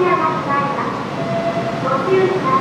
上がりました。ご注意ください。